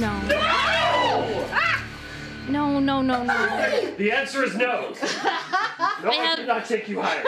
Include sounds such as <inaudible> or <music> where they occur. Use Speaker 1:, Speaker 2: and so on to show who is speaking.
Speaker 1: no. no. No, no, no, no.
Speaker 2: The answer is no. <laughs> No, I,
Speaker 1: have-
Speaker 2: did not take you higher.